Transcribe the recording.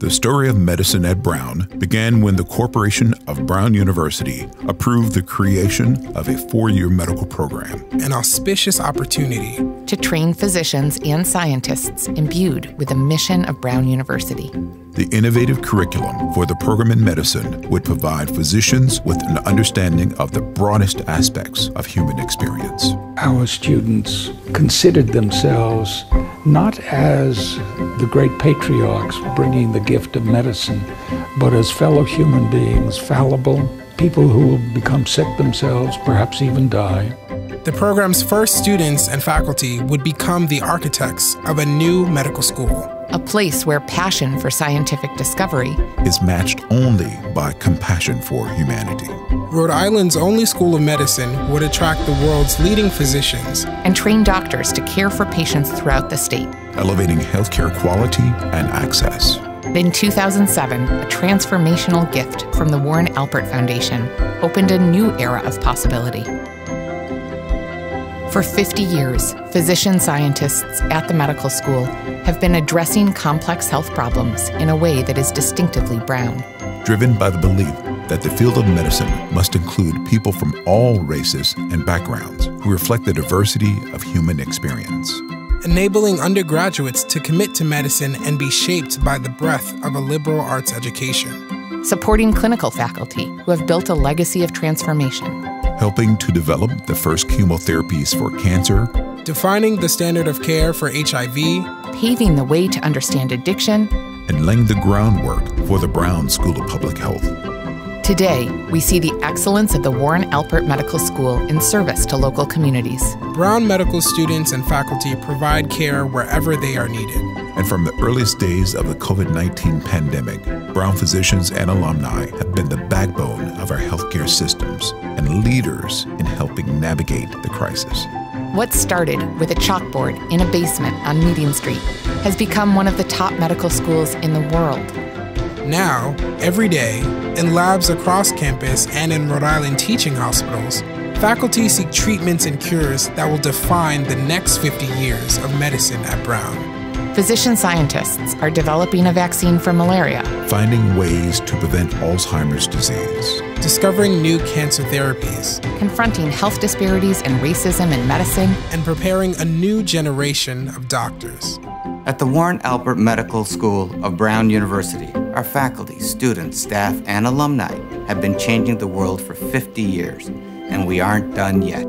The story of medicine at Brown began when the Corporation of Brown University approved the creation of a four year medical program. An auspicious opportunity to train physicians and scientists imbued with the mission of Brown University. The innovative curriculum for the program in medicine would provide physicians with an understanding of the broadest aspects of human experience. Our students considered themselves not as the great patriarchs bringing the gift of medicine, but as fellow human beings, fallible, people who will become sick themselves, perhaps even die. The program's first students and faculty would become the architects of a new medical school. A place where passion for scientific discovery is matched only by compassion for humanity. Rhode Island's only school of medicine would attract the world's leading physicians and train doctors to care for patients throughout the state, elevating healthcare quality and access. In 2007, a transformational gift from the Warren Alpert Foundation opened a new era of possibility. For 50 years, physician scientists at the medical school have been addressing complex health problems in a way that is distinctively Brown. Driven by the belief that the field of medicine must include people from all races and backgrounds who reflect the diversity of human experience. Enabling undergraduates to commit to medicine and be shaped by the breadth of a liberal arts education. Supporting clinical faculty who have built a legacy of transformation helping to develop the first chemotherapies for cancer, defining the standard of care for HIV, paving the way to understand addiction, and laying the groundwork for the Brown School of Public Health. Today, we see the excellence of the Warren Alpert Medical School in service to local communities. Brown medical students and faculty provide care wherever they are needed. And from the earliest days of the COVID 19 pandemic, Brown physicians and alumni have been the backbone of our healthcare systems and leaders in helping navigate the crisis. What started with a chalkboard in a basement on Meeting Street has become one of the top medical schools in the world. Now, every day, in labs across campus and in Rhode Island teaching hospitals, faculty seek treatments and cures that will define the next 50 years of medicine at Brown. Physician scientists are developing a vaccine for malaria, finding ways to prevent Alzheimer's disease, discovering new cancer therapies, confronting health disparities and racism in medicine, and preparing a new generation of doctors. At the Warren Alpert Medical School of Brown University, our faculty, students, staff, and alumni have been changing the world for 50 years, and we aren't done yet.